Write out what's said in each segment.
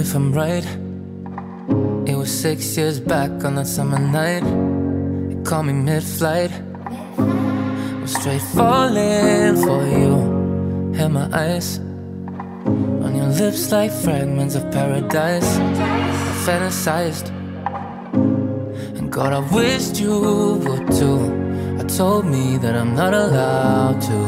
if I'm right. It was six years back on that summer night. You called me mid flight. Was straight falling for you. Had my eyes on your lips like fragments of paradise. I fantasized. And God, I wished you would too. I told me that I'm not allowed to.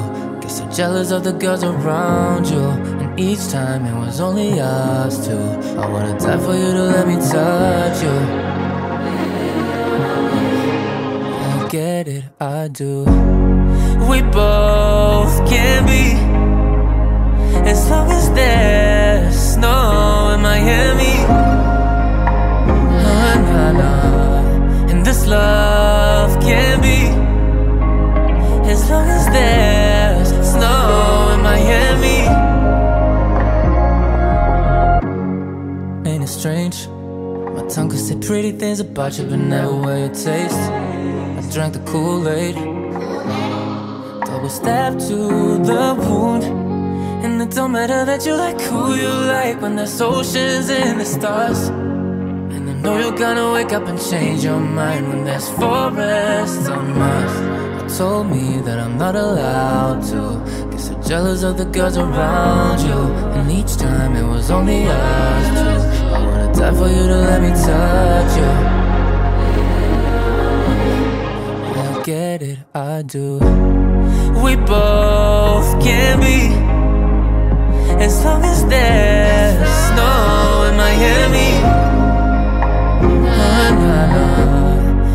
Get so jealous of the girls around you. Each time it was only us two. I wanna die for you to let me touch you. I get it, I do. We both can be. As long as there's snow in Miami. Ah, nah, nah. And this love can be. My tongue could say pretty things about you, but never wear your taste. I drank the Kool-Aid. Double stab to the wound. And it don't matter that you like who you like when there's oceans and the stars. And I know you're gonna wake up and change your mind when there's forests on Mars. I told me that I'm not allowed to Guess so jealous of the girls around you. And each time it was only us two. I for you to let me touch you. I get it, I do. We both can be. As long as there's snow in Miami.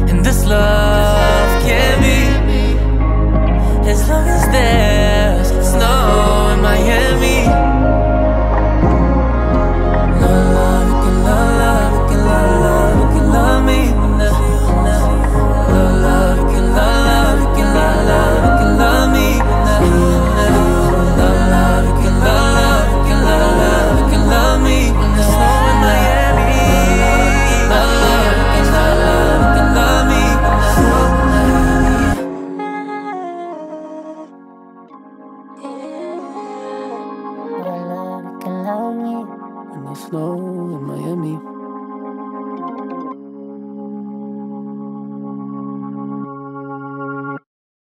And this love can be As long as there's snow.